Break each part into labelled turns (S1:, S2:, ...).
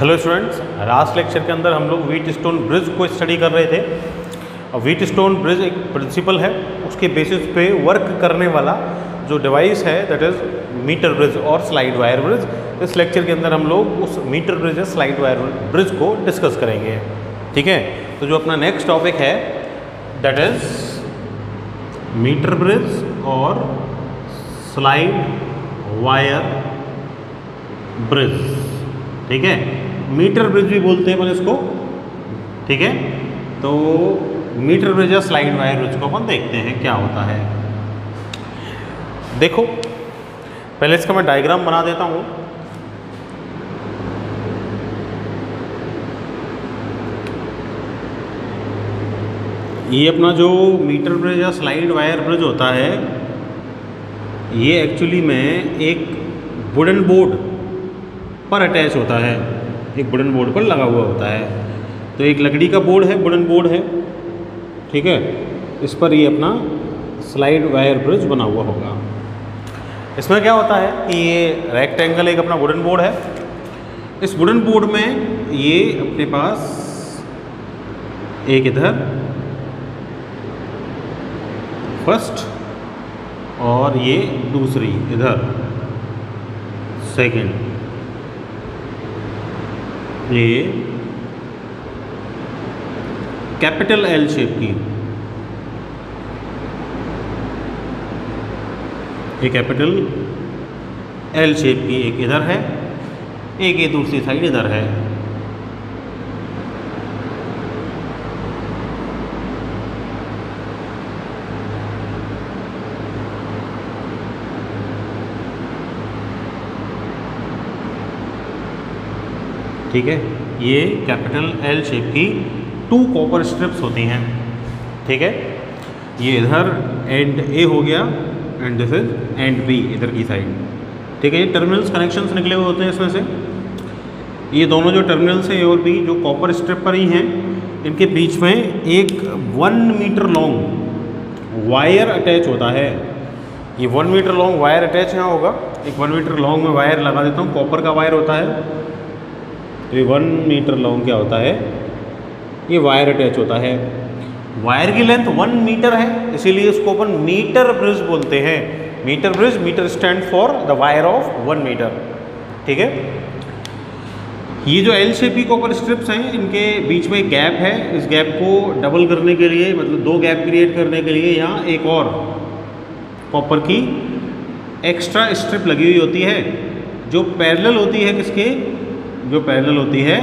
S1: Hello students last lecture के अंदर हम लोग व्हीट स्टोन ब्रिज को स्टडी कर रहे थे। व्हीट स्टोन ब्रिज एक प्रिंसिपल है। उसके बेसिस पे वर्क करने वाला जो डिवाइस है दैट इज़ मीटर ब्रिज और स्लाइड वायर ब्रिज इस लेक्चर के अंदर हम लोग उस मीटर ब्रिज या स्लाइड वायर ब्रिज को डिस्कस करेंगे। ठीक है? तो जो अपना नेक्स्ट टॉपिक है दैट इज़ मीटर ब्रिज और स्लाइड वायर ब्रिज ठीक है? मीटर ब्रिज भी बोलते हैं अपन इसको, ठीक है? तो मीटर ब्रिज या स्लाइड वायर ब्रिज को अपन देखते हैं क्या होता है। देखो, पहले इसका मैं डायग्राम बना देता हूँ। ये अपना जो मीटर ब्रिज या स्लाइड वायर ब्रिज होता है, ये एक्चुअली में एक वुडन बोर्ड पर अटैच होता है। एक वुडन बोर्ड पर लगा हुआ होता है। तो एक लकड़ी का बोर्ड है वुडन बोर्ड है, ठीक है? इस पर ये अपना स्लाइड वायर ब्रिज बना हुआ होगा। इसमें क्या होता है कि ये रेक्टेंगल एक अपना वुडन बोर्ड है। इस वुडन बोर्ड में ये अपने पास एक इधर फ़र्स्ट और ये दूसरी, इधर सेकंड ये कैपिटल एल शेप की। ये कैपिटल एल शेप की एक इधर है, एक ये दूसरी साइड इधर है। ठीक है? ये कैपिटल एल शेप की टू कॉपर स्ट्रिप्स होती हैं। ठीक है? ये इधर एंड ए हो गया end this is end B इधर की साइड ठीक है? ये टर्मिनल्स कनेक्शंस निकले हुए होते हैं इसमें से। ये दोनों जो टर्मिनल्स हैं ए और बी जो कॉपर स्ट्रिप पर ही हैं, इनके बीच में एक one metre long wire attach होता है। ये one metre long wire attach यहाँ होगा। एक वन मीटर लॉन्ग में वायर लगा देता हूँ। कॉपर का वायर होता है। तो ये वन मीटर लॉन्ग क्या होता है? ये वायर अटैच होता है। वायर की लेंथ वन मीटर है, इसीलिए इसको अपन मीटर ब्रिज बोलते हैं। Metre bridge metre stand for the wire of one metre ठीक है? ये जो एल शेपी कॉपर स्ट्रिप्स हैं, इनके बीच में गैप है। इस गैप को डबल करने के लिए मतलब दो गैप क्रिएट करने के लिए यहाँ एक और कॉपर की एक्स्ट्रा स्ट्रिप लगी हुई होती है, जो पैरेलल होती है किसके? जो पैरेलल होती है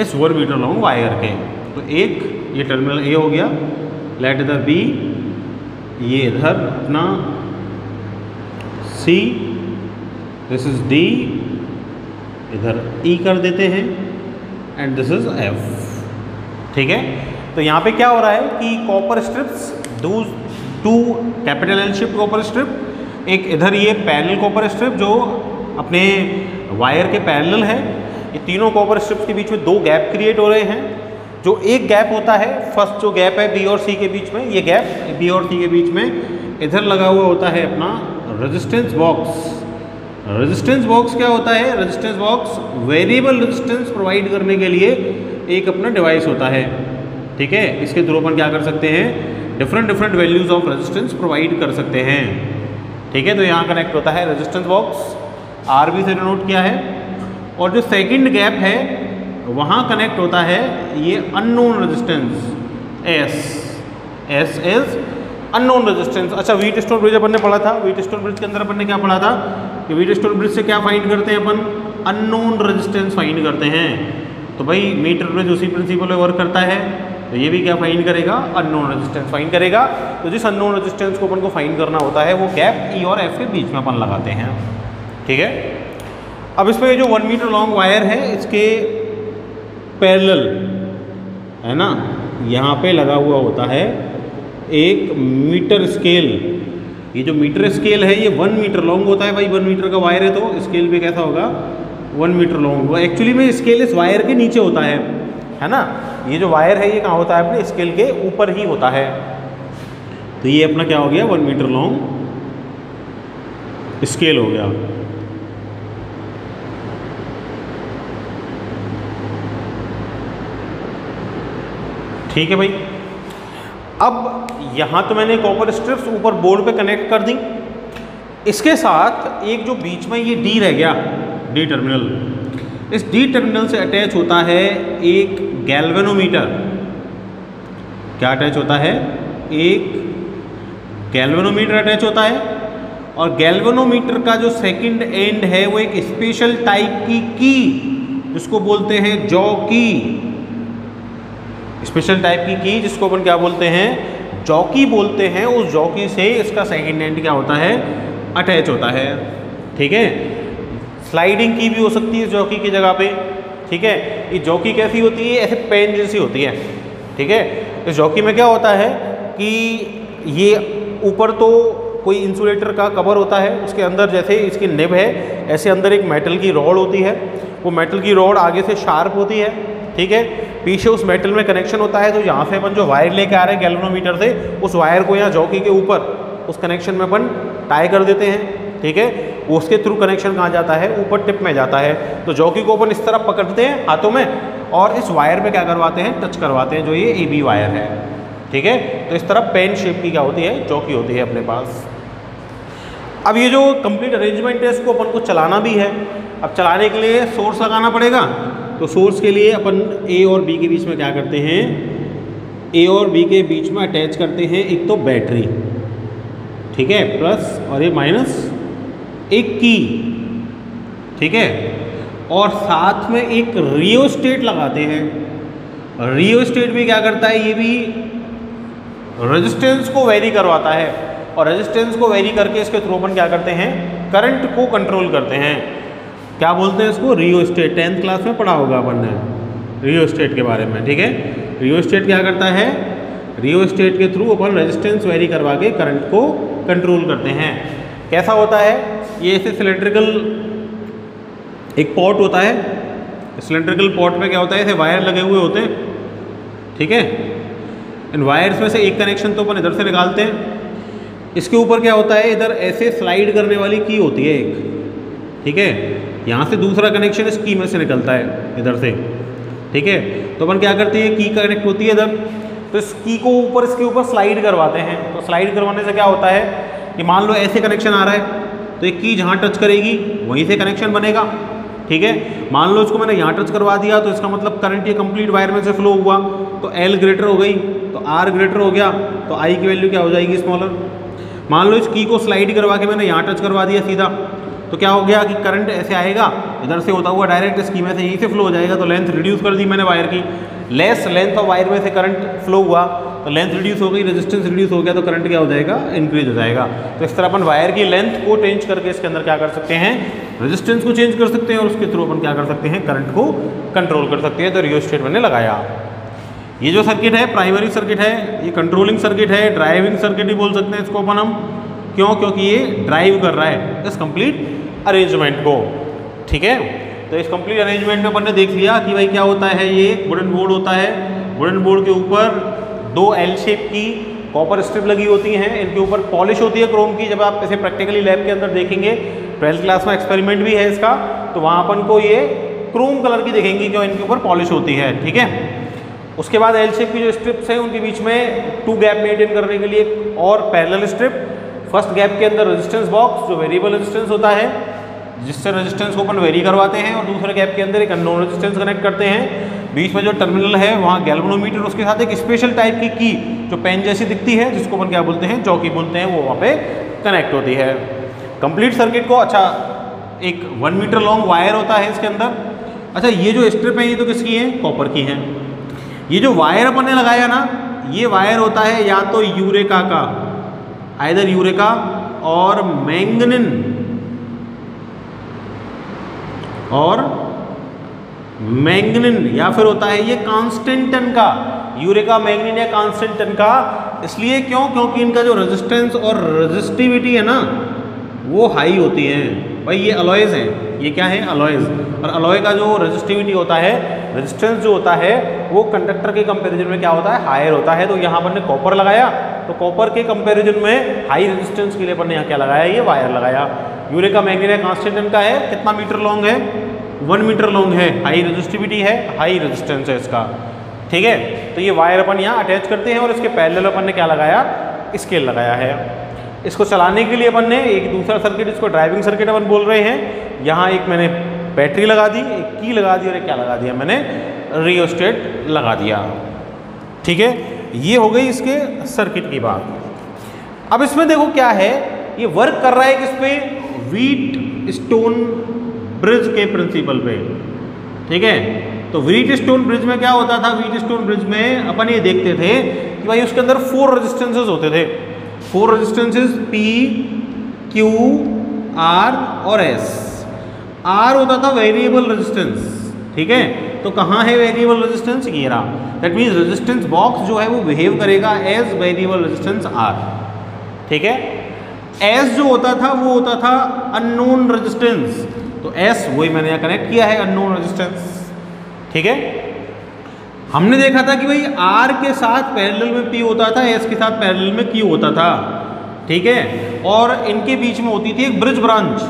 S1: इस वन मीटर लॉन्ग वायर के। तो एक, ये टर्मिनल ए हो गया। लेट इधर बी ये इधर अपना। सी दिस इज़ डी इधर ई e कर देते हैं। एंड दिस इज़ एफ़ ठीक है? तो यहाँ पे क्या हो रहा है कि कॉपर स्ट्रिप्स दो two capital L shape copper strip एक इधर ये पैरेलल कॉपर स्ट्रिप जो अपने वायर के पैरेलल है ये तीनों कॉपर स्ट्रिप्स के बीच में दो गैप क्रिएट हो रहे हैं। जो एक गैप होता है फ़र्स्ट जो गैप है बी और सी के बीच में, ये गैप बी और सी के बीच में इधर लगा हुआ होता है अपना रेजिस्टेंस बॉक्स रेजिस्टेंस बॉक्स क्या होता है? Resistance box variable resistance provide करने के लिए एक अपना डिवाइस होता है। ठीक है? इसके थ्रू अपन क्या कर सकते हैं? Different different values of resistance provide कर सकते हैं। ठीक है? तो यहाँ कनेक्ट होता है रेजिस्टेंस बॉक्स आर बी से नोट किया है। और जो सेकंड गैप है, वहाँ कनेक्ट होता है ये unknown resistance S S is unknown resistance अच्छा वीट स्टोन ब्रिज अपन ने पढ़ा था। वीट स्टोन ब्रिज के अंदर अपन ने क्या पढ़ा था? कि वीट स्टोन ब्रिज से क्या फाइंड करते हैं अपन? अननोन रेजिस्टेंस फाइंड करते हैं। तो भाई मीटर ब्रिज उसी प्रिंसिपल में वर्क करता है। तो ये भी क्या फाइंड करेगा? अननोन रेजिस्टेंस फाइंड करेगा। तो जिस अननोन रेजिस्टेंस को अपन को फाइंड करना होता है, वो गैप ई और एफ़ के बीच में अपन लगाते हैं। ठीक है? अब इसमें जो वन मीटर लॉन्ग वायर है, इसके पैरेलल है ना? यहाँ पे लगा हुआ होता है एक मीटर स्केल ये जो मीटर स्केल है, ये वन मीटर लॉन्ग होता है भाई। वन मीटर का वायर है तो स्केल भी कैसा होगा? वन मीटर लॉन्ग होगा। एक्चुअली में स्केल इस वायर के नीचे होता है है ना? ये जो वायर है, ये कहाँ होता है? अपने स्केल के ऊपर ही होता है। तो ये अपना क्या हो गया? वन मीटर लॉन्ग स्केल हो गया। ठीक है भाई। अब यहाँ तो मैंने कॉपर स्ट्रिप्स ऊपर बोर्ड पे कनेक्ट कर दी। इसके साथ एक जो बीच में ये डी रह गया डी टर्मिनल इस डी टर्मिनल से अटैच होता है एक गैल्वेनोमीटर क्या अटैच होता है? एक गैल्वेनोमीटर अटैच होता है और गैल्वेनोमीटर का जो सेकंड एंड है, वो एक स्पेशल टाइप की की जिसको बोलते हैं जॉ की स्पेशल टाइप की की जिसको अपन क्या बोलते हैं? जॉकी बोलते हैं। उस जॉकी से इसका सेकेंड एंड क्या होता है? अटैच होता है। ठीक है? स्लाइडिंग की भी हो सकती है जॉकी की जगह पे। ठीक है? ये जॉकी कैसी होती है? ऐसे पेन जैसी होती है। ठीक है? इस जॉकी में क्या होता है कि ये ऊपर तो कोई इंसुलेटर का कवर होता है। उसके अंदर जैसे इसकी निब है, ऐसे अंदर एक मेटल की रॉड होती है। वो मेटल की रॉड आगे से शार्प होती है। ठीक है? पीछे उस मेटल में कनेक्शन होता है तो यहाँ से अपन जो वायर लेके आ रहे हैं गैल्वेनोमीटर से, उस वायर को यहाँ जॉकी के ऊपर, उस कनेक्शन में अपन टाई कर देते हैं, ठीक है? उसके थ्रू कनेक्शन कहाँ जाता है? ऊपर टिप में जाता है। तो जॉकी को अपन इस तरह पकड़ते हैं हाथों में, और इस वायर पे क्या करवाते हैं? टच करवाते हैं, जो ये ए बी वायर है, ठीक है? तो इस तरह पेन शेप की क्या होती है? चौकी होती है अपने पास। अब ये जो कंप्लीट अरेंजमेंट है, इसको अपन को चलाना भी है। अब चलाने के लिए सोर्स लगाना पड़ेगा। तो सोर्स के लिए अपन ए और बी के बीच में क्या करते हैं? ए और बी के बीच में अटैच करते हैं एक तो बैटरी ठीक है? प्लस और ये माइनस एक की ठीक है? और साथ में एक रियो स्टेट लगाते हैं। रियो स्टेट भी क्या करता है? ये भी रेजिस्टेंस को वेरी करवाता है। और रेजिस्टेंस को वेरी करके इसके थ्रू अपन क्या करते हैं? करंट को कंट्रोल करते हैं। क्या बोलते हैं इसको? रियो स्टेट टेंथ क्लास में पढ़ा होगा अपन ने। रियो स्टेट के बारे में, ठीक है? रियो स्टेट क्या करता है? रियो स्टेट के थ्रू अपन रेजिस्टेंस वेरी करवा के करंट को कंट्रोल करते हैं। कैसा होता है? ये ऐसे सिलेंड्रिकल एक पॉट होता है। सिलेंड्रिकल पॉट में क्या होता है? ऐसे वायर लगे हुए होते हैं। ठीक है? इन वायर्स में से एक कनेक्शन तो अपन इधर से निकालते हैं। इसके ऊपर क्या होता है? इधर ऐसे स्लाइड करने वाली की होती है एक। ठीक है? यहाँ से दूसरा कनेक्शन इस की में से निकलता है, इधर से। ठीक है? तो अपन क्या करते हैं की कनेक्ट होती है इधर। तो इस की को ऊपर, इसके ऊपर स्लाइड करवाते हैं। तो स्लाइड करवाने से क्या होता है कि मान लो ऐसे कनेक्शन आ रहा है तो एक की जहाँ टच करेगी, वहीं से कनेक्शन बनेगा। ठीक है? मान लो इसको मैंने यहाँ टच करवा दिया तो इसका मतलब करंट ये कंप्लीट वायर में से फ्लो हुआ। तो एल ग्रेटर हो गई तो आर ग्रेटर हो गया तो आई की वैल्यू क्या हो जाएगी स्मॉलर मान लो इस की को स्लाइड करवा के मैंने यहाँ टच करवा दिया सीधा। तो क्या हो गया कि करंट ऐसे आएगा, इधर से होता हुआ डायरेक्ट स्कीम में से यहीं से फ्लो हो जाएगा तो लेंथ रिड्यूस कर दी मैंने वायर की। लेस लेंथ ऑफ़ वायर में से करंट फ्लो हुआ तो लेंथ रिड्यूस हो गई रेजिस्टेंस रिड्यूस हो गया तो करंट क्या हो जाएगा इंक्रीज हो जाएगा। तो इस तरह अपन वायर की लेंथ को चेंज करके इसके अंदर क्या कर सकते हैं रेजिस्टेंस को चेंज कर सकते हैं और उसके थ्रू अपन क्या कर सकते हैं करंट को कंट्रोल कर सकते हैं तो रियो स्टेट मैंने लगाया। ये जो सर्किट है प्राइमरी सर्किट है, ये कंट्रोलिंग सर्किट है ड्राइविंग सर्किट ही बोल सकते हैं इसको अपन हम। क्यों? क्योंकि ये ड्राइव कर रहा है इस कंप्लीट अरेंजमेंट को। ठीक है? तो इस कंप्लीट अरेंजमेंट में अपन ने देख लिया कि भाई क्या होता है, ये वुडन बोर्ड होता है। वुडन बोर्ड के ऊपर दो एल शेप की कॉपर स्ट्रिप लगी होती हैं। इनके ऊपर पॉलिश होती है क्रोम की। जब आप इसे प्रैक्टिकली लैब के अंदर देखेंगे ट्वेल्थ क्लास में एक्सपेरिमेंट भी है इसका तो वहाँ अपन को ये क्रोम कलर की देखेंगे क्यों इनके ऊपर पॉलिश होती है। ठीक है? उसके बाद एल शेप की जो स्ट्रिप्स हैं, उनके बीच में टू गैप मेंटेन करने के लिए और पैरेलल स्ट्रिप फ़र्स्ट गैप के अंदर रेजिस्टेंस बॉक्स जो वेरिएबल रेजिस्टेंस होता है जिससे रेजिस्टेंस को अपन वेरी करवाते हैं और दूसरे गैप के अंदर एक अननोन रेजिस्टेंस कनेक्ट करते हैं। बीच में जो टर्मिनल है, वहाँ गैल्वनोमीटर उसके साथ एक स्पेशल टाइप की की जो पेन जैसी दिखती है, जिसको अपन क्या बोलते हैं? चौकी बोलते हैं, वो वहाँ पे कनेक्ट होती है। कंप्लीट सर्किट को अच्छा एक वन मीटर लॉन्ग वायर होता है इसके अंदर। अच्छा ये जो स्ट्रिप है, ये तो किसकी है? कॉपर की है। ये जो वायर अपन ने लगाया ना, ये वायर होता है या तो यूरेका का आयदर यूरेका और मैंगनिन और मैंगनिन, या फिर होता है ये कांस्टेंटन का, यूरेका मैंगनिन या कांस्टेंटन का, इसलिए क्यों? क्योंकि इनका जो रेजिस्टेंस और रेजिस्टिविटी है ना, वो हाई होती है। भाई, ये अलॉयज़ हैं। ये क्या है? अलॉयज़ और अलॉय का जो रेजिस्टिविटी होता है रेजिस्टेंस जो होता है, वो कंडक्टर के कंपैरिजन में क्या होता है? हायर होता है। तो यहाँ पर ने कॉपर लगाया। तो कॉपर के कंपैरिजन में हाई रेजिस्टेंस के लिए अपन ने यहाँ क्या लगाया? ये वायर लगाया। यूरे का मैग्नीरिया कॉन्स्टेंटन का है। कितना मीटर लॉन्ग है? वन मीटर लॉन्ग है हाई रेजिस्टिविटी है हाई रेजिस्टेंस है इसका। ठीक है? तो ये वायर अपन यहाँ अटैच करते हैं और इसके पैरेलल अपन ने क्या लगाया? स्केल लगाया है। इसको चलाने के लिए अपन ने एक दूसरा सर्किट इसको ड्राइविंग सर्किट अपन बोल रहे हैं। यहाँ एक मैंने बैटरी लगा दी, एक की लगा दी और एक क्या लगा दिया? मैंने रियोस्टेट लगा दिया। ठीक है? ये हो गई इसके सर्किट की बात। अब इसमें देखो क्या है? ये वर्क कर रहा है किस पे? वीट स्टोन ब्रिज के प्रिंसिपल पे। ठीक है? तो वीट स्टोन ब्रिज में क्या होता था? वीट स्टोन ब्रिज में अपन ये देखते थे कि भाई उसके अंदर फोर रेजिस्टेंसेस होते थे। Four resistances P Q R और एस आर होता था वेरिएबल रेजिस्टेंस ठीक है? तो कहाँ है वेरिएबल रेजिस्टेंस ये रहा। दैट मीन्स रेजिस्टेंस बॉक्स जो है वो बिहेव करेगा एज वेरिएबल रेजिस्टेंस आर ठीक है? एस जो होता था, वो होता था अननोन रेजिस्टेंस तो एस वही मैंने यहाँ कनेक्ट किया है अननोन रेजिस्टेंस ठीक है? हमने देखा था कि भाई आर के साथ पैरेलल में पी होता था एस के साथ पैरेलल में क्यू होता था। ठीक है? और इनके बीच में होती थी एक ब्रिज ब्रांच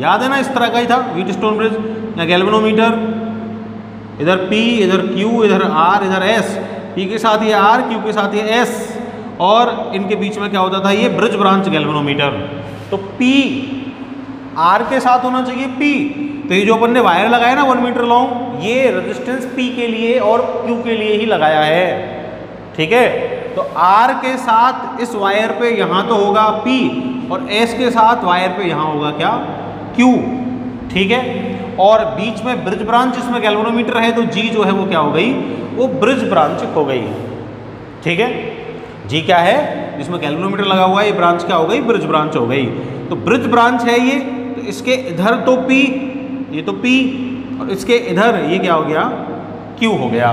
S1: याद है ना, इस तरह का ही था वीट स्टोन ब्रिज या गैल्वेनोमीटर इधर P, इधर Q, इधर R, इधर S P के साथ ये R, Q के साथ ये S और इनके बीच में क्या होता था, ये ब्रिज ब्रांच गैल्वेनोमीटर तो P R के साथ होना चाहिए पी तो ये जो अपन ने वायर लगाया ना वन मीटर लॉन्ग ये रेजिस्टेंस P के लिए और क्यू के लिए ही लगाया है। ठीक है? तो आर के साथ इस वायर पे यहाँ तो होगा P और S के साथ वायर पे यहाँ होगा क्या? क्यू ठीक है? और बीच में ब्रिज ब्रांच जिसमें गैल्वेनोमीटर है तो G जो है वो क्या हो गई? वो ब्रिज ब्रांच हो गई। ठीक है? G क्या है? जिसमें गैल्वेनोमीटर लगा हुआ है, ये ब्रांच क्या हो गई? ब्रिज ब्रांच हो गई। तो ब्रिज ब्रांच है ये तो इसके इधर तो P, ये तो P, और इसके इधर ये क्या हो गया? Q हो गया।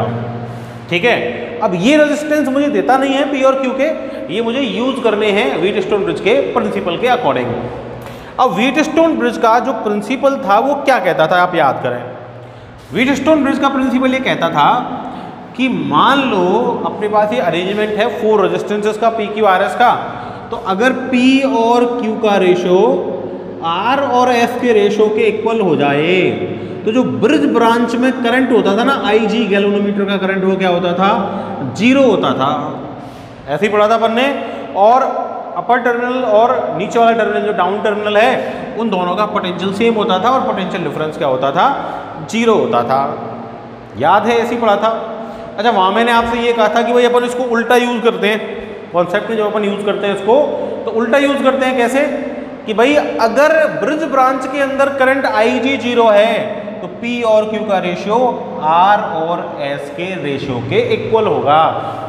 S1: ठीक है? अब ये रेजिस्टेंस मुझे देता नहीं है P और Q के, ये मुझे यूज़ करने हैं वीट स्टोन ब्रिज के प्रिंसिपल के अकॉर्डिंग अब वीट स्टोन ब्रिज का जो प्रिंसिपल था, वो क्या कहता था, आप याद करें। वीट स्टोन ब्रिज का प्रिंसिपल ये कहता था कि मान लो अपने पास ये अरेंजमेंट है फोर रेजिस्टेंसेस का पी क्यू आर एस का तो अगर P और Q का रेशो R और S के रेशो के इक्वल हो जाए। तो जो ब्रिज ब्रांच में करंट होता था ना आई जी गैलोनोमीटर का करंट वो क्या होता था? ज़ीरो होता था। ऐसे ही पढ़ा था अपन ने। और अपर टर्मिनल और नीचे वाला टर्मिनल जो डाउन टर्मिनल है, उन दोनों का पोटेंशियल सेम होता था और पोटेंशियल डिफरेंस क्या होता था? ज़ीरो होता था। याद है, ऐसे ही पढ़ा था। अच्छा वहाँ मैंने आपसे ये कहा था कि भाई अपन इसको उल्टा यूज़ करते हैं। कॉन्सेप्ट में जब अपन यूज़ करते हैं इसको तो उल्टा यूज़ करते हैं कैसे? कि भाई अगर ब्रिज ब्रांच के अंदर करंट आई जी ज़ीरो है तो P और Q का रेशियो R और S के रेशियो के इक्वल होगा।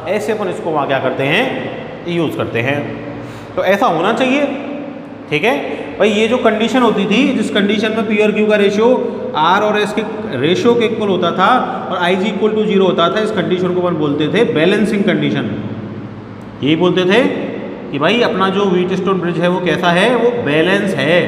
S1: ऐसे अपन इसको वहाँ क्या करते हैं? यूज़ करते हैं। तो ऐसा होना चाहिए। ठीक है? भाई ये जो कंडीशन होती थी, जिस कंडीशन में पी और क्यू का रेशियो आर और एस के रेशियो के इक्वल होता था और जी इक्वल टू ज़ीरो होता था, इस कंडीशन को अपन बोलते थे बैलेंसिंग कंडीशन यही बोलते थे कि भाई अपना जो वीट स्टोन ब्रिज है वो कैसा है, वो बैलेंस है।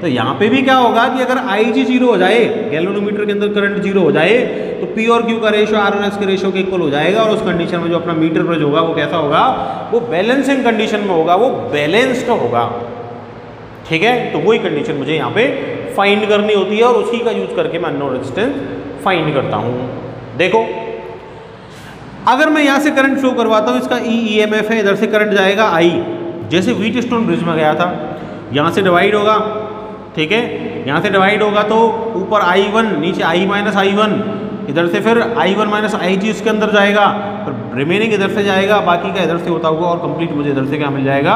S1: तो यहाँ पे भी क्या होगा कि अगर आई जी ज़ीरो हो जाए गैलोनोमीटर के अंदर करंट ज़ीरो हो जाए तो पी और क्यू का रेशियो आर और एस के रेशियो के इक्वल हो जाएगा और उस कंडीशन में जो अपना मीटर ब्रिज होगा, वो कैसा होगा? वो बैलेंसिंग कंडीशन में होगा, वो बैलेंस्ड होगा। ठीक है? तो वही कंडीशन मुझे यहाँ पे फाइंड करनी होती है और उसी का यूज़ करके मैं अननोन रेजिस्टेंस फाइंड करता हूँ। देखो अगर मैं यहाँ से करंट फ्लो करवाता हूँ, इसका ई ई एम एफ़ है, इधर से करंट जाएगा आई जैसे वीट स्टोन ब्रिज में गया था, यहाँ से डिवाइड होगा, ठीक है? यहाँ से डिवाइड होगा तो ऊपर आई वन नीचे आई माइनस आई वन इधर से फिर आई वन माइनस आई जी इसके अंदर जाएगा फिर रिमेनिंग इधर से जाएगा, बाकी का इधर से होता हुआ और कंप्लीट मुझे इधर से क्या मिल जाएगा?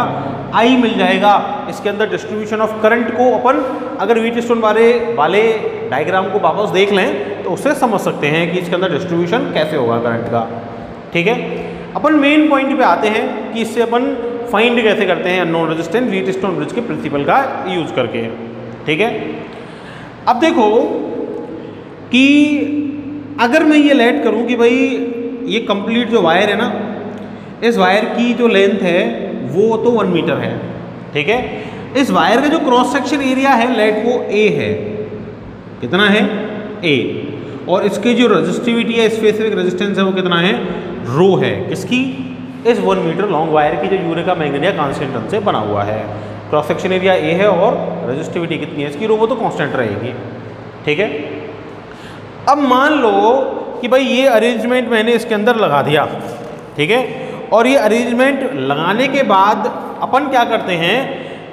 S1: आई मिल जाएगा। इसके अंदर डिस्ट्रीब्यूशन ऑफ़ करंट को अपन अगर वीट स्टोन वाले वाले डायग्राम को वापस देख लें तो उससे समझ सकते हैं कि इसके अंदर डिस्ट्रीब्यूशन कैसे होगा करंट का। ठीक है? अपन मेन पॉइंट पे आते हैं कि इससे अपन फाइंड कैसे करते हैं non resistant Wheatstone bridge के प्रिंसिपल का यूज़ करके। ठीक है? अब देखो कि अगर मैं ये लेट करूँ कि भाई ये कंप्लीट जो वायर है ना, इस वायर की जो लेंथ है, वो तो वन मीटर है। ठीक है? इस वायर का जो क्रॉस सेक्शन एरिया है लेट वो ए है। कितना है? ए और इसकी जो रजिस्टिविटी है स्पेसिफिक रेजिस्टेंस है, वो कितना है? रो है। किसकी? इस वन मीटर लॉन्ग वायर की जो यूरिका मैंगनिया कॉन्स्टेंटन से बना हुआ है। क्रॉस सेक्शन एरिया ए है और रजिस्टिविटी कितनी है? इसकी रो वो तो कांस्टेंट रहेगी। ठीक है? अब मान लो कि भाई ये अरेंजमेंट मैंने इसके अंदर लगा दिया। ठीक है? और ये अरेंजमेंट लगाने के बाद अपन क्या करते हैं?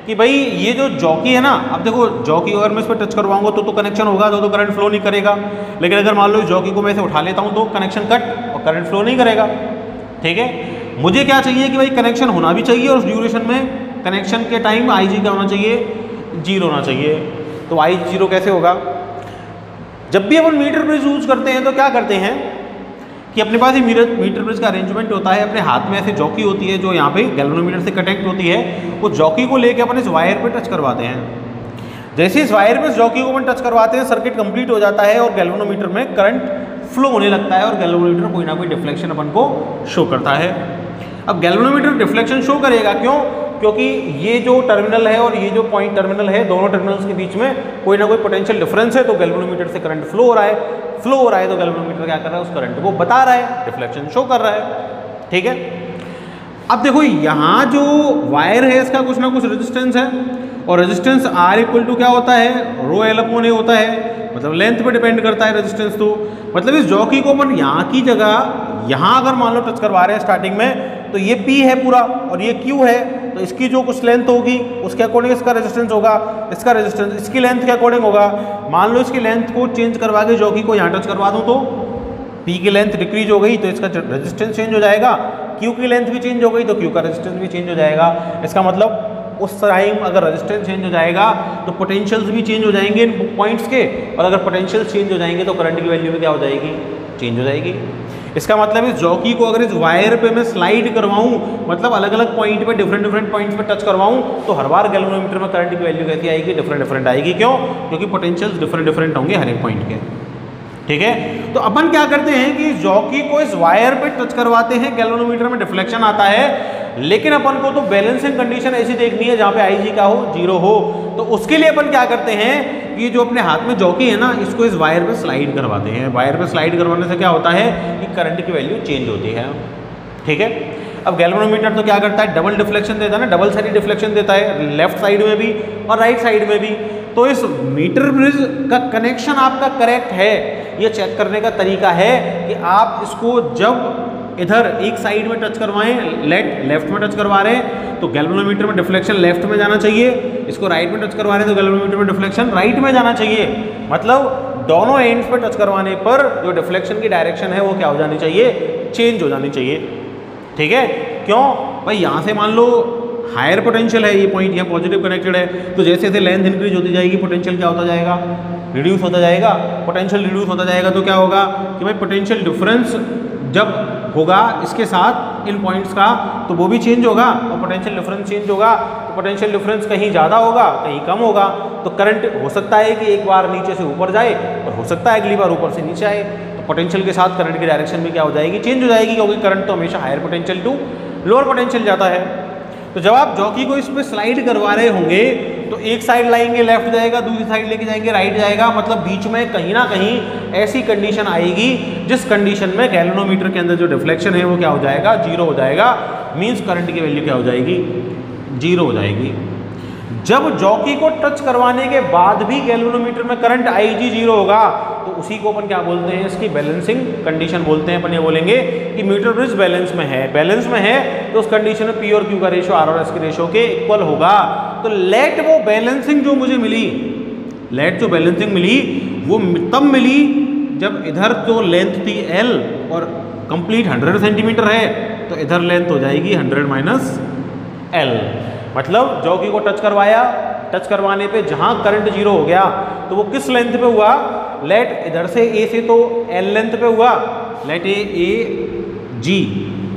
S1: कि भाई ये जो जॉकी है ना, अब देखो जॉकी अगर मैं इस पर टच करवाऊँगा तो तो कनेक्शन होगा तो तो करंट फ्लो नहीं करेगा। लेकिन अगर मान लो जॉकी को मैं इसे उठा लेता हूँ तो कनेक्शन कट और करंट फ्लो नहीं करेगा। ठीक है? मुझे क्या चाहिए कि भाई कनेक्शन होना भी चाहिए और उस ड्यूरेशन में कनेक्शन के टाइम आई क्या होना चाहिए ज़ीरो होना चाहिए। तो आई ज़ीरो कैसे होगा? जब भी अपन मीटर ब्रिज यूज़ करते हैं तो क्या करते हैं? कि अपने पास ही मीटर मीटर ब्रिज का अरेंजमेंट होता है, अपने हाथ में ऐसे जॉकी होती है जो यहाँ पे गैल्वेनोमीटर से कनेक्ट होती है, वो जॉकी को लेके अपन इस वायर पे टच करवाते हैं। जैसे इस वायर पे जॉकी को अपन टच करवाते हैं सर्किट कंप्लीट हो जाता है और गैल्वेनोमीटर में करंट फ्लो होने लगता है और गैल्वेनोमीटर कोई ना कोई डिफ्लेक्शन अपन को शो करता है। अब गैल्वेनोमीटर डिफ्लेक्शन शो करेगा क्यों? क्योंकि ये जो टर्मिनल है और ये जो पॉइंट टर्मिनल है, दोनों टर्मिनल्स के बीच में कोई ना कोई पोटेंशियल डिफरेंस है तो गैल्वेनोमीटर से करंट फ्लो हो रहा है। फ्लो हो रहा है तो गैल्वेनोमीटर क्या कर रहा है? उस करंट को बता रहा है डिफ्लेक्शन शो कर रहा है। ठीक है? अब देखो, यहाँ जो वायर है, इसका कुछ ना कुछ रेजिस्टेंस है। और रेजिस्टेंस आर इक्वल टू क्या होता है? रो एल अपॉन ए होता है। मतलब लेंथ पे डिपेंड करता है रेजिस्टेंस तो। मतलब इस जॉकी को अपन यहाँ की जगह, यहाँ अगर मान लो टच करवा रहे हैं स्टार्टिंग में तो ये P है पूरा और ये Q है। तो इसकी जो कुछ लेंथ होगी, उसके अकॉर्डिंग इसका रेजिस्टेंस होगा, इसका रेजिस्टेंस इसकी लेंथ के अकॉर्डिंग होगा। मान लो इसकी लेंथ को चेंज करवा के जॉकी को यहाँ टच करवा दूँ तो पी की लेंथ डिक्रीज हो गई तो इसका रेजिस्टेंस चेंज हो जाएगा। क्यू की लेंथ भी चेंज हो गई तो क्यू का रेजिस्टेंस भी चेंज हो जाएगा। इसका मतलब उस टाइम अगर रेजिस्टेंस चेंज हो जाएगा तो पोटेंशियल्स भी चेंज हो जाएँगे इन पॉइंट्स के। और अगर पोटेंशियल चेंज हो जाएँगे तो करंट की वैल्यू में क्या हो जाएगी? चेंज हो जाएगी। इसका मतलब इस जॉकी को अगर इस वायर पे मैं स्लाइड करवाऊं मतलब अलग अलग पॉइंट पे डिफरेंट डिफरेंट पॉइंट्स पे टच करवाऊं तो हर बार गैल्वेनोमीटर में करंट की वैल्यू कैसी आएगी? डिफरेंट डिफरेंट आएगी। क्यों? क्योंकि पोटेंशियल डिफरेंट डिफरेंट होंगे हर एक पॉइंट के। ठीक है? तो अपन क्या करते हैं कि जॉकी को इस वायर पे टच करवाते हैं। गैल्वेनोमीटर में डिफ्लेक्शन आता है। लेकिन अपन को तो बैलेंसिंग कंडीशन ऐसी देखनी है, जहाँ पे आई जी का हो ज़ीरो हो। तो उसके लिए अपन क्या करते हैं कि जो अपने हाथ में जॉकी है ना, इसको इस वायर पे स्लाइड करवाते हैं। वायर पे स्लाइड करवाने से क्या होता है कि करंट की वैल्यू चेंज होती है। ठीक है? अब गैल्वेनोमीटर तो क्या करता है? डबल डिफ्लेक्शन देता है ना डबल साइड डिफ्लेक्शन देता है लेफ़्ट साइड में भी और राइट साइड में भी। तो इस मीटर ब्रिज का कनेक्शन आपका करेक्ट है। ये चेक करने का तरीका है कि आप इसको जब इधर एक साइड में टच करवाएँ, लेट, लेफ़्ट में टच करवा रहे हैं तो गैल्वेनोमीटर में डिफ्लेक्शन लेफ़्ट में जाना चाहिए, इसको राइट में टच करवा रहे हैं तो गैल्वेनोमीटर में डिफ्लेक्शन राइट में जाना चाहिए। मतलब दोनों एंड्स पे टच करवाने पर जो डिफ्लेक्शन की डायरेक्शन है, वो क्या हो जानी चाहिए? चेंज हो जानी चाहिए। ठीक है? क्यों? भाई, यहाँ से मान लो हायर पोटेंशियल है ये पॉइंट, यहाँ पॉजिटिव कनेक्टेड है तो जैसे जैसे लेंथ इंक्रीज होती जाएगी, पोटेंशियल क्या होता जाएगा? रिड्यूस होता जाएगा। पोटेंशियल रिड्यूस होता जाएगा तो क्या होगा कि भाई, पोटेंशियल डिफरेंस जब होगा इसके साथ इन पॉइंट्स का तो वो भी चेंज होगा और पोटेंशियल डिफरेंस चेंज होगा। तो पोटेंशियल डिफरेंस कहीं ज़्यादा होगा, कहीं कम होगा। तो करंट हो सकता है कि एक बार नीचे से ऊपर जाए और हो सकता है अगली बार ऊपर से नीचे आए। तो पोटेंशियल के साथ करंट की डायरेक्शन में क्या हो जाएगी? चेंज हो जाएगी क्योंकि करंट तो हमेशा higher potential to lower potential जाता है। तो जब आप जॉकी को इस पर स्लाइड करवा रहे होंगे तो एक साइड लाएँगे लेफ़्ट जाएगा, दूसरी साइड लेके जाएँगे राइट जाएगा। मतलब बीच में कहीं ना कहीं ऐसी कंडीशन आएगी जिस कंडीशन में गैलोनोमीटर के अंदर जो डिफ्लेक्शन है वो क्या हो जाएगा? ज़ीरो हो जाएगा। मीन्स करंट की वैल्यू क्या हो जाएगी? ज़ीरो हो जाएगी। जब जॉकी को टच करवाने के बाद भी गैल्वेनोमीटर में करंट आई जी ज़ीरो होगा तो उसी को अपन क्या बोलते हैं? इसकी बैलेंसिंग कंडीशन बोलते हैं, अपन ये बोलेंगे कि मीटर ब्रिज बैलेंस में है। बैलेंस में है तो उस कंडीशन में पी और क्यू का रेशो आर और एस के रेशो के इक्वल होगा। तो लेट वो बैलेंसिंग जो मुझे मिली लेट जो बैलेंसिंग मिली, वो तब मिली जब इधर जो लेंथ थी एल और कंप्लीट 100 सेंटीमीटर है तो इधर लेंथ हो जाएगी 100 माइनस एल मतलब जॉकी को टच करवाया टच करवाने पे जहाँ करंट ज़ीरो हो गया तो वो किस लेंथ पे हुआ? लेट इधर से ए से तो एल लेंथ पे हुआ लेट ए ए जी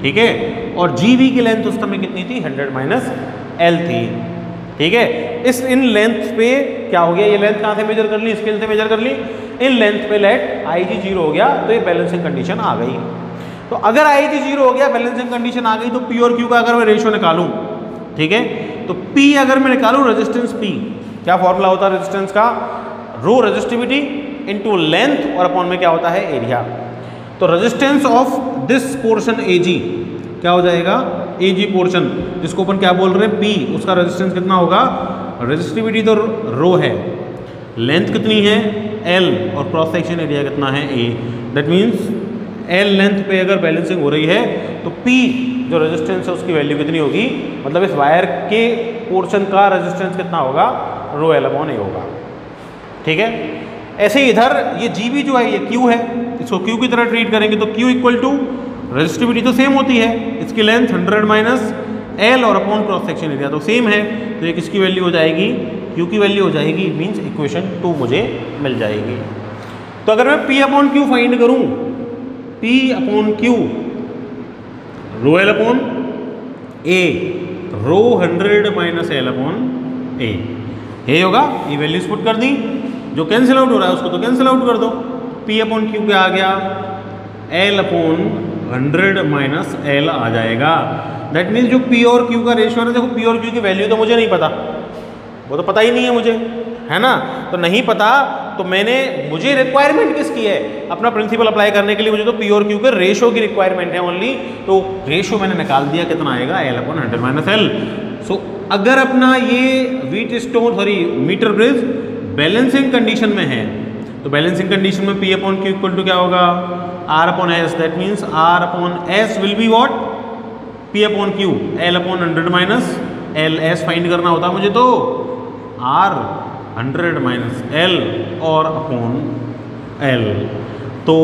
S1: ठीक है? और जी वी की लेंथ उस समय कितनी थी? 100 माइनस एल थी। ठीक है? इस इन लेंथ पे क्या हो गया? ये लेंथ कहाँ से मेजर कर ली? स्केल से मेजर कर ली। इन लेंथ पे लेट आई जी ज़ीरो हो गया तो ये बैलेंसिंग कंडीशन आ गई। तो अगर आई जी ज़ीरो हो गया बैलेंसिंग कंडीशन आ गई तो पी और क्यू का अगर मैं रेशियो निकालूं, ठीक है? तो पी अगर मैं निकालू रेजिस्टेंस पी क्या फॉर्मूला होता है रेजिस्टेंस का? रो रेजिस्टिविटी इनटू लेंथ और अपॉन में क्या होता है? एरिया तो resistance of this portion A G क्या हो जाएगा? ए जी पोर्शन जिसको अपन क्या बोल रहे हैं? P, उसका रेजिस्टेंस कितना होगा? रेजिस्टिविटी तो रो है। लेंथ कितनी है? एल और क्रॉस सेक्शन एरिया कितना है? A that means L length पे अगर बैलेंसिंग हो रही है तो पी जो रेजिस्टेंस है, उसकी वैल्यू कितनी होगी? मतलब इस वायर के पोर्शन का रेजिस्टेंस कितना होगा? रो एल अपॉन ए होगा। ठीक है? ऐसे ही इधर, ये जी जो है, ये क्यू है। इसको क्यू की तरह ट्रीट करेंगे तो क्यू इक्वल टू रजिस्टिविटी तो सेम होती है। इसकी लेंथ हंड्रेड माइनस एल और अपॉन क्रॉस सेक्शन एरिया तो सेम है। तो ये किसकी वैल्यू हो जाएगी? क्यू की वैल्यू हो जाएगी मीन्स इक्वेशन टू मुझे मिल जाएगी। तो अगर मैं पी अपॉन क्यू फाइंड करूँ P upon Q rho L upon A rho hundred minus L upon A ये होगा, ये वैल्यूज़ पुट कर दी। जो कैंसिल आउट हो रहा है, उसको तो कैंसिल आउट कर दो। पी अपॉन क्यू क्या आ गया। L upon hundred minus L आ जाएगा। दैट मीन्स जो पी और क्यू का रेशियो है देखो पी और क्यू की वैल्यू तो मुझे नहीं पता। वो तो पता ही नहीं है मुझे, है ना? तो नहीं पता तो मैंने, मुझे रिक्वायरमेंट किसकी है? अपना प्रिंसिपल अप्लाई करने के लिए मुझे तो पी और क्यू के रेशो की रिक्वायरमेंट है ओनली तो रेशो मैंने निकाल दिया, कितना आएगा? L upon hundred minus L so अगर अपना ये Wheatstone sorry metre bridge balancing condition में है तो बैलेंसिंग कंडीशन में P upon Q equal to क्या होगा? R upon S that means R upon S will be what P upon Q L upon hundred minus L S find करना होता मुझे तो आर हंड्रेड माइनस एल और upon L तो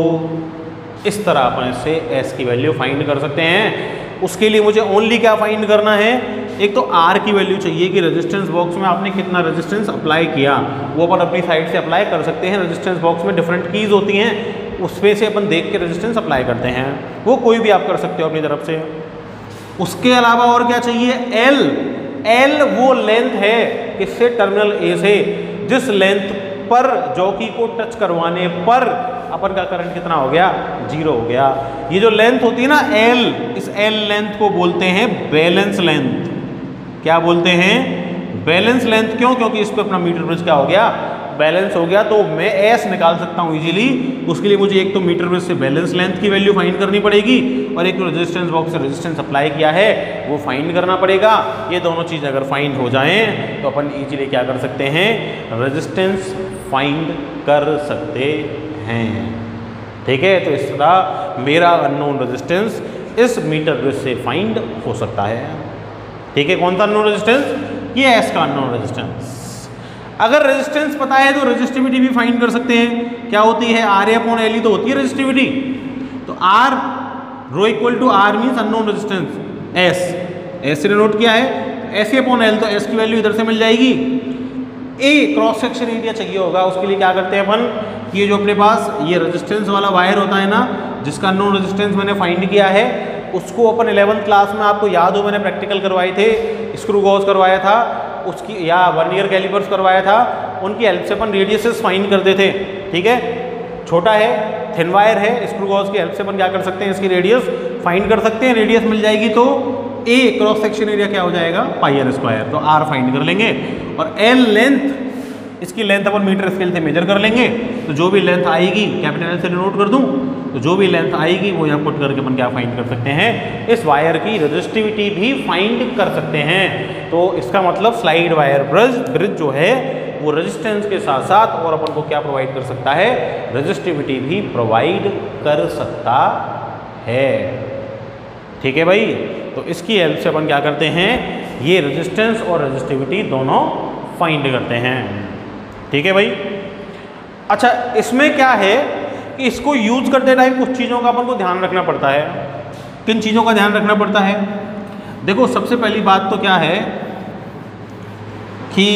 S1: इस तरह अपन इससे एस की वैल्यू फाइंड कर सकते हैं। उसके लिए मुझे ओनली क्या फाइंड करना है? एक तो आर की वैल्यू चाहिए कि रेजिस्टेंस बॉक्स में आपने कितना रेजिस्टेंस अप्लाई किया। वो अपन अपनी साइड से अप्लाई कर सकते हैं। रेजिस्टेंस बॉक्स में डिफरेंट कीज़ होती हैं। उसमें से अपन देख के रेजिस्टेंस अप्लाई करते हैं। वो कोई भी आप कर सकते हो अपनी तरफ़ से। उसके अलावा और क्या चाहिए? एल एल वो लेंथ है किससे? टर्मिनल ए से। जिस लेंथ पर जॉकी को टच करवाने पर अपन का करंट कितना हो गया? ज़ीरो हो गया। ये जो लेंथ होती है ना एल इस एल लेंथ को बोलते हैं बैलेंस लेंथ क्या बोलते हैं? बैलेंस लेंथ क्यों? क्योंकि इस पर अपना मीटर ब्रिज क्या हो गया? बैलेंस हो गया तो मैं एस निकाल सकता हूँ इजीली उसके लिए मुझे एक तो मीटर ब्रिज से बैलेंस लेंथ की वैल्यू फाइंड करनी पड़ेगी और एक रेजिस्टेंस बॉक्स से रेजिस्टेंस अप्लाई किया है, वो फाइंड करना पड़ेगा। ये दोनों चीज़ अगर फाइंड हो जाएँ तो अपन इजीली क्या कर सकते हैं? रजिस्टेंस फाइंड कर सकते हैं। ठीक है तो इस तरह मेरा अननोन रजिस्टेंस इस मीटर ब्रिज से फाइंड हो सकता है। ठीक है, कौन सा अननोन रजिस्टेंस ये एस का अननोन रेजिस्टेंस अगर रेजिस्टेंस पता है तो रेजिस्टिविटी भी फाइंड कर सकते हैं। क्या होती है? आर अपॉन एल तो होती है रेजिस्टिविटी तो R rho equal to R means unknown resistance S S से नोट किया है। एस अपॉन एल तो एस की वैल्यू इधर से मिल जाएगी। ए क्रॉस सेक्शन एरिया चाहिए होगा। उसके लिए क्या करते हैं अपन? ये जो अपने पास, ये रेजिस्टेंस वाला वायर होता है ना, जिसका नोन रेजिस्टेंस मैंने फाइंड किया है, उसको अपन इलेवंथ क्लास में आपको याद हो, मैंने प्रैक्टिकल करवाए थे स्क्रू गॉज करवाया था। उसकी, या वन ईयर कैलिपर्स करवाया था, उनकी हेल्प से अपन रेडियसेस फाइंड करते थे, ठीक है? छोटा है थिन वायर है स्क्रू गॉज की हेल्प से अपन क्या कर सकते हैं, इसकी रेडियस फाइंड कर सकते हैं रेडियस मिल जाएगी तो ए क्रॉस सेक्शन एरिया क्या हो जाएगा? पाई आर स्क्वायर तो आर फाइंड कर लेंगे। और एल लेंथ इसकी लेंथ अपन मीटर स्केल से मेजर कर लेंगे। तो जो भी लेंथ आएगी कैपिटल एल से नोट कर दूँ तो जो भी लेंथ आएगी, वो यहाँ पुट करके अपन क्या फाइंड कर सकते हैं, इस वायर की रजिस्टिविटी भी फाइंड कर सकते हैं। तो इसका मतलब स्लाइड वायर ब्रज ब्रिज जो है, वो रेजिस्टेंस के साथ साथ और अपन को क्या प्रोवाइड कर सकता है? रजिस्टिविटी भी प्रोवाइड कर सकता है। ठीक है भाई? तो इसकी हेल्प से अपन क्या करते हैं? ये रेजिस्टेंस और रजिस्टिविटी दोनों फाइंड करते हैं। ठीक है भाई? अच्छा इसमें क्या है कि इसको यूज़ करते टाइम कुछ चीज़ों का अपन को ध्यान रखना पड़ता है। किन चीज़ों का ध्यान रखना पड़ता है? देखो, सबसे पहली बात तो क्या है कि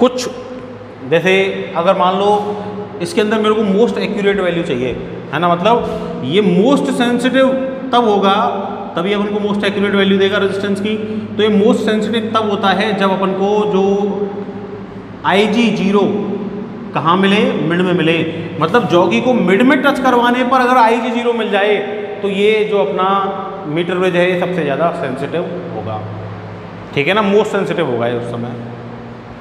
S1: कुछ, जैसे अगर मान लो इसके अंदर मेरे को मोस्ट एक्यूरेट वैल्यू चाहिए, है ना मतलब? ये मोस्ट सेंसिटिव तब होगा, तभी अपन को मोस्ट एक्यूरेट वैल्यू देगा रेजिस्टेंस की। तो ये मोस्ट सेंसिटिव तब होता है जब अपन को जो आई जी ज़ीरो कहाँ मिले? मिड में मिले। मतलब जॉगी को मिड में टच करवाने पर अगर आई जी ज़ीरो मिल जाए तो ये जो अपना मीटर वेज है, ये सबसे ज़्यादा सेंसिटिव होगा। ठीक है ना? मोस्ट सेंसिटिव होगा ये उस समय।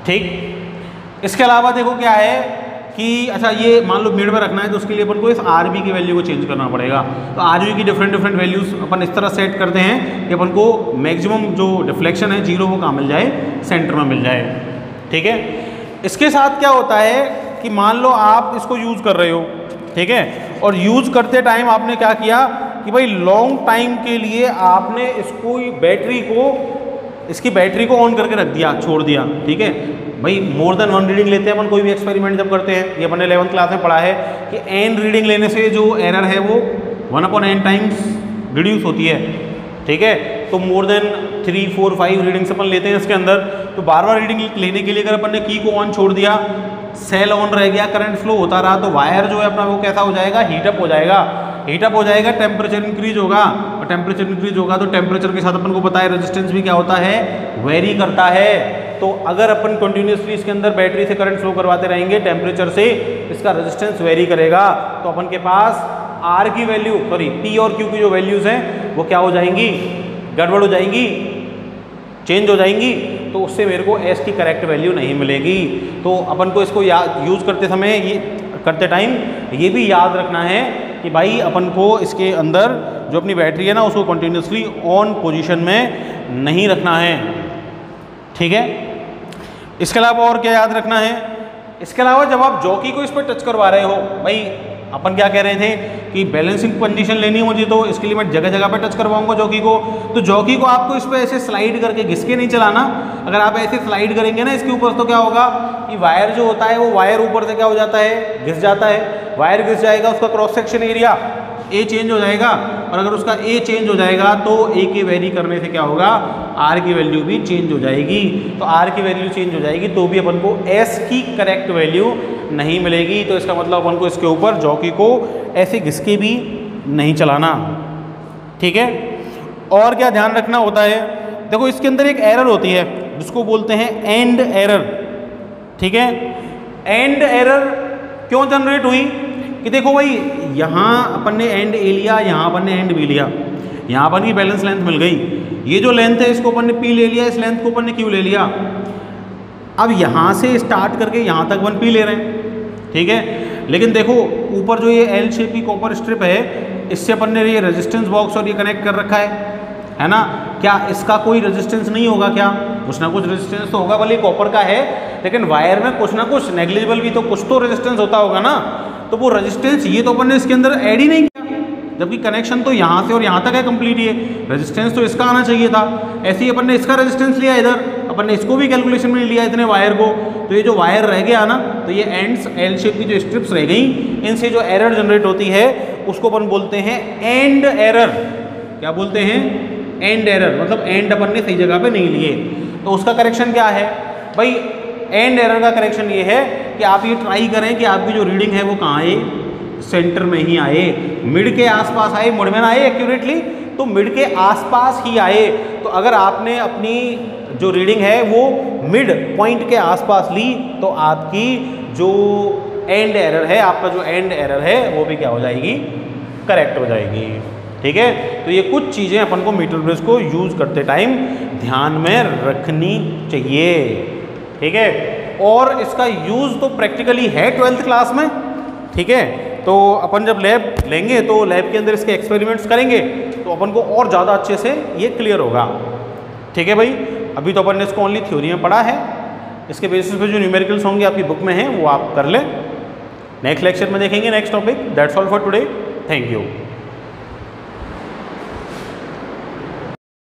S1: ठीक? इसके अलावा देखो क्या है कि अच्छा ये मान लो मिड में रखना है तो उसके लिए अपन को इस आरबी की वैल्यू को चेंज करना पड़ेगा। तो आर की डिफरेंट डिफरेंट वैल्यूज़ अपन इस तरह सेट करते हैं कि अपन को मैक्सिमम जो डिफ्लेक्शन है ज़ीरो वो कहाँ मिल जाए? सेंटर में मिल जाए। ठीक है? इसके साथ क्या होता है कि मान लो आप इसको यूज़ कर रहे हो, ठीक है? और यूज़ करते टाइम आपने क्या किया कि भाई लॉन्ग टाइम के लिए आपने इसको बैटरी को, इसकी बैटरी को ऑन करके रख दिया, छोड़ दिया, ठीक है? भाई मोर देन वन रीडिंग लेते हैं अपन, कोई भी एक्सपेरिमेंट जब करते हैं, ये अपने इलेवंथ क्लास में पढ़ा है कि एन रीडिंग लेने से जो एरर है वो one upon N times reduce होती है। ठीक है? तो more than three four five readings अपन लेते हैं इसके अंदर। तो बार बार रीडिंग लेने के लिए अगर अपन ने की को ऑन छोड़ दिया सेल ऑन रह गया करंट फ्लो होता रहा तो वायर जो है अपना वो कैसा हो जाएगा? हीटअप हो जाएगा। हीटअप हो जाएगा टेम्परेचर इंक्रीज होगा। टेम्परेचर इंक्रीज होगा तो टेम्परेचर के साथ अपन को पता है रेजिस्टेंस भी क्या होता है? वेरी करता है। तो अगर अपन कंटिन्यूसली इसके अंदर बैटरी से करंट फ्लो करवाते रहेंगे टेम्परेचर से, इसका रेजिस्टेंस वेरी करेगा। तो अपन के पास आर की वैल्यू सॉरी पी और क्यू की जो वैल्यूज़ हैं, वो क्या हो जाएँगी? गड़बड़ हो जाएँगी। चेंज हो जाएँगी। तो उससे मेरे को एस की करेक्ट वैल्यू नहीं मिलेगी। तो अपन को इसको यूज़ करते समय ये, करते टाइम ये भी याद रखना है। कि भाई अपन को इसके अंदर जो अपनी बैटरी है ना, उसको कंटिन्यूसली ऑन पोजीशन में नहीं रखना है। ठीक है? इसके अलावा और क्या याद रखना है? इसके अलावा जब आप जॉकी को इस पर टच करवा रहे हो, भाई अपन क्या कह रहे थे कि बैलेंसिंग कंडीशन लेनी है मुझे तो इसके लिए मैं जगह जगह पर टच करवाऊँगा जॉकी को। तो जॉकी को आपको इस पर ऐसे स्लाइड करके घिसके नहीं चलाना। अगर आप ऐसे स्लाइड करेंगे ना इसके ऊपर तो क्या होगा कि वायर जो होता है, वो वायर ऊपर से क्या हो जाता है? घिस जाता है। वायर घिस जाएगा, उसका cross section area A change हो जाएगा और अगर उसका ए चेंज हो जाएगा तो ए के वेरी करने से क्या होगा? आर की वैल्यू भी चेंज हो जाएगी। तो आर की वैल्यू चेंज हो जाएगी तो भी अपन को एस की करेक्ट वैल्यू नहीं मिलेगी। तो इसका मतलब अपन को इसके ऊपर जॉकी को ऐसे घिसके भी नहीं चलाना। ठीक है? और क्या ध्यान रखना होता है? देखो, इसके अंदर एक एरर होती है, जिसको बोलते हैं एंड एरर ठीक है? एंड एरर क्यों जनरेट हुई? कि देखो भाई, यहाँ अपन ने एंड ए लिया, यहाँ अपन ने एंड बी लिया। यहाँ अपन की बैलेंस लेंथ मिल गई। ये जो लेंथ है, इसको अपन ने पी ले लिया, इस लेंथ को अपन ने क्यू ले लिया। अब यहाँ से स्टार्ट करके यहाँ तक वन पी ले रहे हैं। ठीक है? लेकिन देखो, ऊपर जो ये एल शेप की कॉपर स्ट्रिप है, इससे अपन ने ये रेजिस्टेंस बॉक्स और ये कनेक्ट कर रखा है। है ना? क्या इसका कोई रेजिस्टेंस नहीं होगा क्या? कुछ ना कुछ रेजिस्टेंस तो होगा, भले कॉपर का है, लेकिन वायर में कुछ ना कुछ नेग्लिजिबल भी तो कुछ तो रेजिस्टेंस होता होगा ना। तो वो रेजिस्टेंस ये तो अपन ने इसके अंदर ऐड ही नहीं किया। जबकि कनेक्शन तो यहाँ से और यहाँ तक है कंप्लीट ये। रेजिस्टेंस तो इसका आना चाहिए था। ऐसे ही अपन ने इसका रेजिस्टेंस लिया इधर। अपन ने इसको भी कैलकुलेशन में लिया इतने वायर को। तो ये जो वायर रह गया ना तो ये एंड्स एल शेप की जो स्ट्रिप्स रह गई, इनसे जो एरर जनरेट होती है, उसको अपन बोलते हैं एंड एरर क्या बोलते हैं? एंड एरर मतलब एंड अपन ने सही जगह पे नहीं लिए। तो उसका करेक्शन क्या है? भाई एंड एरर का करेक्शन ये है कि आप ये ट्राई करें कि आपकी जो रीडिंग है वो कहाँ आए? सेंटर में ही आए। मिड के आसपास आए, मुड़ में ना आए एक्यूरेटली तो मिड के आसपास ही आए। तो अगर आपने अपनी जो रीडिंग है वो मिड पॉइंट के आसपास ली तो आपकी जो एंड एरर है, आपका जो एंड एरर है, वो भी क्या हो जाएगी? करेक्ट हो जाएगी। ठीक है? तो ये कुछ चीज़ें अपन को मीटर ब्रिज को यूज़ करते टाइम ध्यान में रखनी चाहिए। ठीक है? और इसका यूज़ तो प्रैक्टिकली है ट्वेल्थ क्लास में। ठीक है? तो अपन जब लैब लेंगे तो लैब के अंदर इसके एक्सपेरिमेंट्स करेंगे तो अपन को और ज़्यादा अच्छे से ये क्लियर होगा। ठीक है भाई? अभी तो अपन ने इसको ओनली थ्योरी में पढ़ा है। इसके बेसिस पे जो न्यूमेरिकल्स होंगे आपकी बुक में हैं, वो आप कर लें। नेक्स्ट लेक्चर में देखेंगे next topic that's all for today thank you